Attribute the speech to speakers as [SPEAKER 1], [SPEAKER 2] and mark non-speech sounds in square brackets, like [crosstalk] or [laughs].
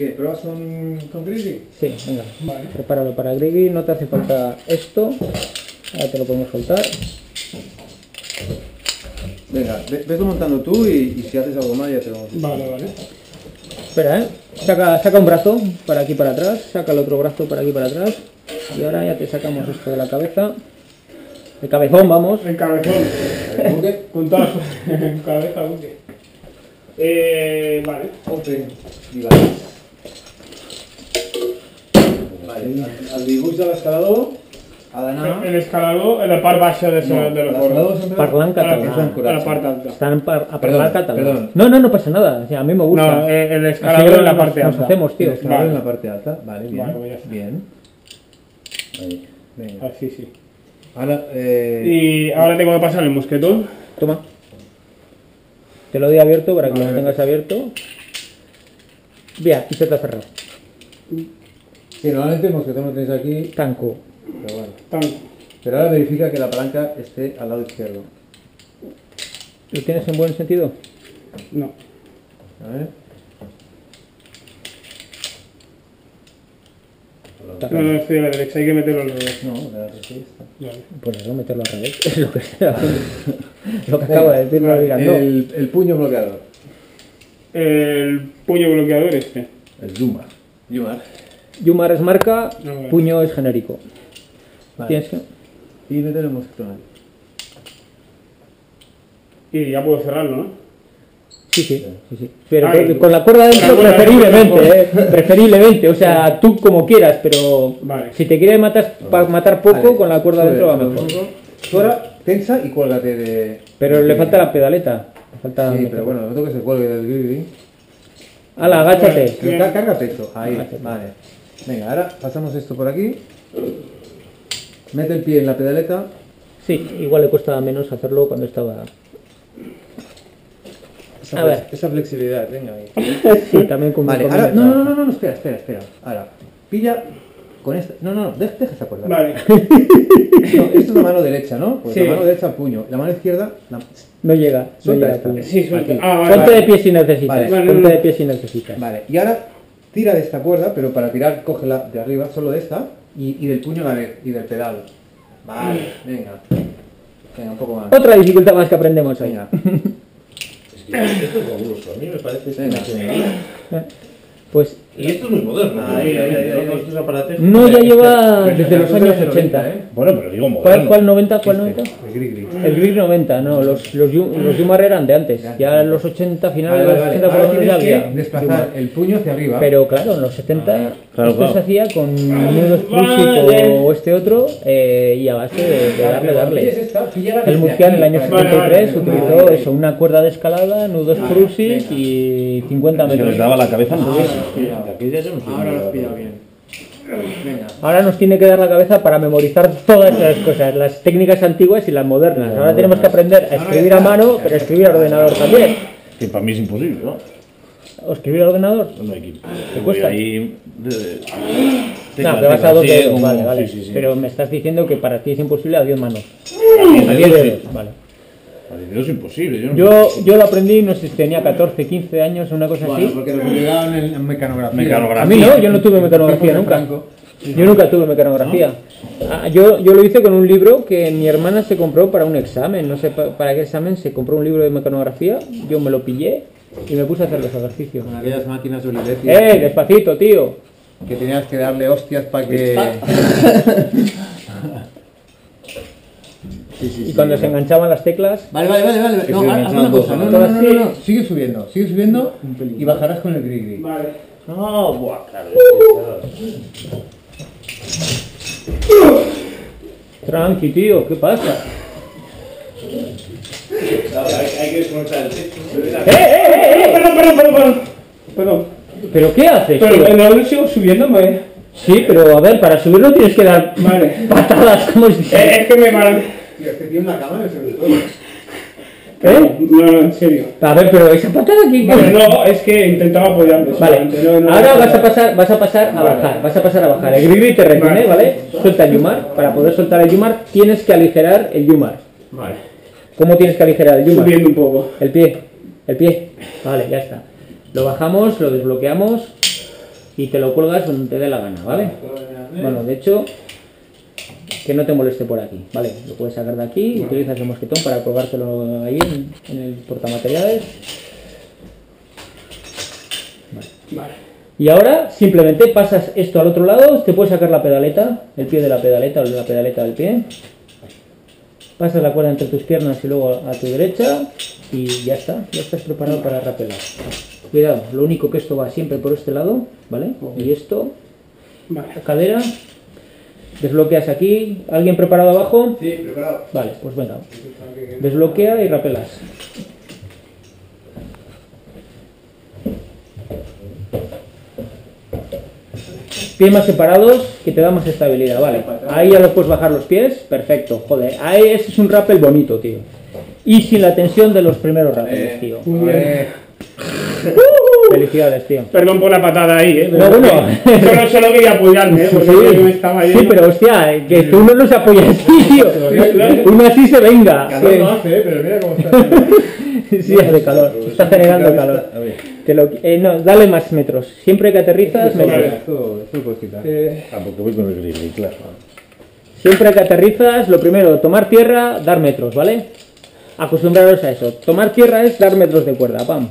[SPEAKER 1] ¿Qué? ¿Pruebas con, con Grigri?
[SPEAKER 2] Sí, venga.
[SPEAKER 3] Vale.
[SPEAKER 2] Prepáralo para Griggy, no te hace falta esto. Ahora te lo podemos soltar.
[SPEAKER 1] Venga, ve- veslo montando tú y, y si haces algo más ya te lo...
[SPEAKER 3] Vale, vale.
[SPEAKER 2] Espera, ¿eh? Saca, saca un brazo para aquí para atrás, saca el otro brazo para aquí para atrás. Y ahora ya te sacamos esto de la cabeza. El cabezón, vamos.
[SPEAKER 3] El cabezón. [laughs]
[SPEAKER 1] buque?
[SPEAKER 3] Con toda [laughs] cabeza, buque. Eh, vale.
[SPEAKER 1] Open device. Vale, al, al dibuix de l'escalador ha d'anar...
[SPEAKER 3] El escalador, en la part baixa de,
[SPEAKER 1] No,
[SPEAKER 3] de bordos.
[SPEAKER 1] sempre...
[SPEAKER 2] Parlant
[SPEAKER 3] A la,
[SPEAKER 2] català.
[SPEAKER 3] A la parte alta.
[SPEAKER 2] Están par- a catalán.
[SPEAKER 1] perdón.
[SPEAKER 2] No, no, no pasa nada. O sea, a mí me gusta.
[SPEAKER 3] No, eh, el escalador en la
[SPEAKER 2] nos-
[SPEAKER 3] parte
[SPEAKER 2] nos
[SPEAKER 3] alta.
[SPEAKER 2] hacemos, tío.
[SPEAKER 1] El escalador
[SPEAKER 3] Vale.
[SPEAKER 1] en la parte alta, vale, bien.
[SPEAKER 3] Vale, pues ya está.
[SPEAKER 1] bien. Ahí, venga.
[SPEAKER 3] Ah, sí, sí.
[SPEAKER 1] Ahora, eh...
[SPEAKER 3] Y ahora tengo que pasar el mosquetón.
[SPEAKER 2] Toma. Te lo doy abierto para que
[SPEAKER 1] Vale.
[SPEAKER 2] lo tengas abierto. Vea, y se te ha cerrado.
[SPEAKER 1] Sí, normalmente el mosquetón lo tenéis aquí,
[SPEAKER 2] Tanco.
[SPEAKER 1] pero bueno.
[SPEAKER 3] Tan.
[SPEAKER 1] Pero ahora verifica que la palanca esté al lado izquierdo.
[SPEAKER 2] ¿Lo tienes en buen sentido?
[SPEAKER 3] No.
[SPEAKER 1] A ver.
[SPEAKER 3] No, no, estoy a la derecha, hay que meterlo al revés.
[SPEAKER 1] No, la es que está.
[SPEAKER 3] Vale.
[SPEAKER 2] Pues eso, meterlo al revés. [laughs] Es lo que, [laughs] lo que acabo de decir, no.
[SPEAKER 1] El, el puño bloqueador.
[SPEAKER 3] El puño bloqueador este.
[SPEAKER 1] El Yuma. Yuma.
[SPEAKER 2] Yumar es marca,
[SPEAKER 3] No, vale.
[SPEAKER 2] puño es genérico.
[SPEAKER 1] Vale.
[SPEAKER 2] Tienes que...
[SPEAKER 1] Y meter el mosquetón ahí.
[SPEAKER 3] Y ya puedo cerrarlo, ¿no?
[SPEAKER 2] Sí, sí, sí, sí. Pero
[SPEAKER 3] Ay,
[SPEAKER 2] con, con la cuerda dentro
[SPEAKER 3] la
[SPEAKER 2] preferiblemente, eh, preferiblemente. O sea, tú como quieras, pero
[SPEAKER 3] Vale.
[SPEAKER 2] si te quieres matar, pa- matar poco,
[SPEAKER 1] Vale.
[SPEAKER 2] con la cuerda dentro va mejor.
[SPEAKER 1] ahora tensa y cuélgate de...
[SPEAKER 2] Pero
[SPEAKER 1] de-
[SPEAKER 2] le falta la pedaleta. Le falta
[SPEAKER 1] Sí, pero bueno, no tengo que se cuelgue del grid.
[SPEAKER 2] Ala, agáchate.
[SPEAKER 1] Pero cá- Carga peso. Ahí,
[SPEAKER 2] Agáchate.
[SPEAKER 1] vale. Venga, ahora pasamos esto por aquí. Mete el pie en la pedaleta.
[SPEAKER 2] Sí, igual le cuesta menos hacerlo cuando estaba...
[SPEAKER 1] Esa,
[SPEAKER 2] A ver.
[SPEAKER 1] esa flexibilidad, venga ahí. [laughs]
[SPEAKER 2] Sí, también con
[SPEAKER 1] Vale, ahora, no, no, no, no, no, espera, espera, espera. Ahora, pilla con esta. No, no, no, deja, deja esa cuerda.
[SPEAKER 3] Vale. [laughs]
[SPEAKER 1] No, esto es la mano derecha, ¿no? Pues
[SPEAKER 3] Sí.
[SPEAKER 1] la mano derecha al puño. La mano izquierda, la...
[SPEAKER 2] No llega, no
[SPEAKER 1] Suelta
[SPEAKER 2] llega.
[SPEAKER 1] esta.
[SPEAKER 2] puño.
[SPEAKER 3] Sí, suelta. Ah, vale.
[SPEAKER 2] Ponte
[SPEAKER 3] vale.
[SPEAKER 2] de pie si necesitas.
[SPEAKER 1] Vale.
[SPEAKER 3] Vale,
[SPEAKER 2] Ponte
[SPEAKER 3] no, no.
[SPEAKER 2] de pie si necesitas.
[SPEAKER 1] Vale, y ahora tira de esta cuerda, pero para tirar, cógela de arriba, solo de esta, y, y del puño a la vez, y del pedal. Vale, venga. Venga, un poco más.
[SPEAKER 2] Otra dificultad más que aprendemos hoy.
[SPEAKER 1] Venga.
[SPEAKER 4] Es que esto es fabuloso, a mí me parece
[SPEAKER 1] Venga.
[SPEAKER 4] una.
[SPEAKER 2] Pues
[SPEAKER 4] Y esto es muy moderno.
[SPEAKER 1] Ahí, ahí, ahí, ahí.
[SPEAKER 4] Estos aparatos-
[SPEAKER 2] no ya lleva
[SPEAKER 1] Pero
[SPEAKER 2] desde los años
[SPEAKER 1] cosa es
[SPEAKER 2] 80.
[SPEAKER 1] 90, ¿eh?
[SPEAKER 4] Bueno, pero digo
[SPEAKER 2] ¿Cuál,
[SPEAKER 4] moderno.
[SPEAKER 2] cuál 90? ¿Cuál 90?
[SPEAKER 1] El gris gris.
[SPEAKER 2] El Grid 90, no, los, los, los Yumar eran de antes. Ya en los 80, finales
[SPEAKER 1] Vale,
[SPEAKER 2] de los
[SPEAKER 1] vale,
[SPEAKER 2] 80 por lo menos ya había.
[SPEAKER 1] desplazar el puño hacia arriba.
[SPEAKER 2] Pero claro, en los 70
[SPEAKER 4] Claro,
[SPEAKER 2] esto
[SPEAKER 4] claro.
[SPEAKER 2] se hacía con nudos Prusik o este otro eh, y a base de, de darle, darle. El
[SPEAKER 1] El
[SPEAKER 2] Murcián en el año
[SPEAKER 3] Vale,
[SPEAKER 2] 73
[SPEAKER 3] vale,
[SPEAKER 2] utilizó
[SPEAKER 1] vale.
[SPEAKER 2] eso, una cuerda de escalada, nudos Prusik y 50
[SPEAKER 4] Se les
[SPEAKER 2] metros.
[SPEAKER 4] daba la cabeza en
[SPEAKER 1] Pillado.
[SPEAKER 4] De aquella yo no sé
[SPEAKER 1] Ahora lo has
[SPEAKER 4] nada.
[SPEAKER 1] pillado bien. Venga.
[SPEAKER 2] Ahora nos tiene que dar la cabeza para memorizar todas esas cosas, las técnicas antiguas y las modernas. Ahora tenemos que aprender a escribir a mano, pero a escribir a ordenador también.
[SPEAKER 4] Que para mí es imposible, ¿no?
[SPEAKER 2] ¿O escribir a ordenador?
[SPEAKER 4] No hay que.
[SPEAKER 2] ¿Te cuesta?
[SPEAKER 4] Ahí. de-
[SPEAKER 2] No, que vas a dos dedos, vale, vale.
[SPEAKER 4] sí, sí, sí.
[SPEAKER 2] Pero me estás diciendo que para ti es imposible a 10 manos.
[SPEAKER 4] A diez
[SPEAKER 2] A 10
[SPEAKER 4] dedos,
[SPEAKER 2] dedos,
[SPEAKER 4] sí.
[SPEAKER 2] vale.
[SPEAKER 4] Es imposible. Yo, no
[SPEAKER 2] Yo, yo lo aprendí, no sé si tenía 14, 15 años, una cosa
[SPEAKER 1] Bueno,
[SPEAKER 2] así.
[SPEAKER 1] porque nos obligaban en, en mecanografía.
[SPEAKER 4] Mecanografía.
[SPEAKER 2] A mí no, yo no tuve mecanografía nunca. Yo nunca tuve mecanografía. Ah, yo, yo lo hice con un libro que mi hermana se compró para un examen. No sé pa- para qué examen se compró un libro de mecanografía. Yo me lo pillé y me puse a hacer los ejercicios.
[SPEAKER 1] Con aquellas máquinas Olivetti
[SPEAKER 2] ¡Eh, despacito, tío!
[SPEAKER 1] que tenías que darle hostias para que... [laughs] Sí, sí,
[SPEAKER 2] Y
[SPEAKER 1] sí.
[SPEAKER 2] cuando se enganchaban las teclas,
[SPEAKER 1] Vale, vale, vale, vale. No, haz una cosa. No,
[SPEAKER 4] ¿no?
[SPEAKER 1] no, no, no, no. Sigue subiendo, sigue subiendo y bajarás con el gris gris.
[SPEAKER 3] Vale.
[SPEAKER 4] No, buah, claro.
[SPEAKER 2] tranqui, tío, ¿qué pasa?
[SPEAKER 4] Hay que desconectar el texto.
[SPEAKER 2] ¡Eh, eh, eh! eh!
[SPEAKER 3] Perdón, perdón, perdón, perdón. Perdón.
[SPEAKER 2] ¿Pero qué haces,
[SPEAKER 3] Pero en el sigo subiéndome.
[SPEAKER 2] Sí, pero a ver, para subirlo tienes que dar
[SPEAKER 3] Vale.
[SPEAKER 2] patadas como si...
[SPEAKER 3] Eh, es que me paran.
[SPEAKER 1] Cámara. [laughs]
[SPEAKER 2] ¿Eh?
[SPEAKER 3] No, no, en serio.
[SPEAKER 2] A ver, pero esa patada aquí...
[SPEAKER 3] No, es que intentaba apoyarme.
[SPEAKER 2] Vale,
[SPEAKER 3] no, no,
[SPEAKER 2] ahora vas a pasar, vas a pasar a
[SPEAKER 3] Vale.
[SPEAKER 2] bajar, vas a pasar a bajar. El gris te retiene,
[SPEAKER 3] Vale.
[SPEAKER 2] ¿vale? Suelta el yumar. Para poder soltar el yumar tienes que aligerar el yumar.
[SPEAKER 3] Vale.
[SPEAKER 2] ¿Cómo tienes que aligerar el yumar?
[SPEAKER 3] Subiendo un poco.
[SPEAKER 2] El pie, el pie. Vale, ya está. Lo bajamos, lo desbloqueamos. y te lo cuelgas donde te dé la gana, ¿vale? Bueno, de hecho, que no te moleste por aquí, ¿vale? Lo puedes sacar de aquí utilizas el mosquetón para colgártelo ahí en, en el portamateriales.
[SPEAKER 3] Vale.
[SPEAKER 2] Y ahora simplemente pasas esto al otro lado, te puedes sacar la pedaleta, el pie de la pedaleta o la pedaleta del pie. Pasas la cuerda entre tus piernas y luego a tu derecha y ya está, ya estás preparado para rapelar. Cuidado, lo único que esto va siempre por este lado, ¿vale? Y esto,
[SPEAKER 3] Vale.
[SPEAKER 2] cadera, desbloqueas aquí, ¿alguien preparado abajo?
[SPEAKER 1] Sí, preparado.
[SPEAKER 2] Vale, pues venga, desbloquea y rapelas. Pies más separados, que te da más estabilidad, vale. Ahí ya lo puedes bajar los pies, perfecto, joder. Ahí ese es un rappel bonito, tío. Y sin la tensión de los primeros rappels, tío.
[SPEAKER 3] Muy bien.
[SPEAKER 2] Felicidades, tío.
[SPEAKER 3] Perdón por la patada ahí, ¿eh?
[SPEAKER 2] No, bueno. [laughs]
[SPEAKER 3] Solo, solo quería apoyarme, ¿eh? Porque yo me estaba
[SPEAKER 2] Sí, pero hostia, eh, que tú no nos apoyas tío. [laughs] Uno así se venga.
[SPEAKER 1] Calor no hace, eh, pero mira cómo está. [laughs]
[SPEAKER 2] Sí, hace calor. Está generando calor. Te lo- eh, no, dale más metros. Siempre que aterrizas, metros.
[SPEAKER 1] Esto, esto puedes quitar.
[SPEAKER 4] Porque voy con el grizzly, claro.
[SPEAKER 2] Siempre que aterrizas, lo primero, tomar tierra, dar metros, ¿vale? Acostumbraros a eso. Tomar tierra es dar metros de cuerda, pam.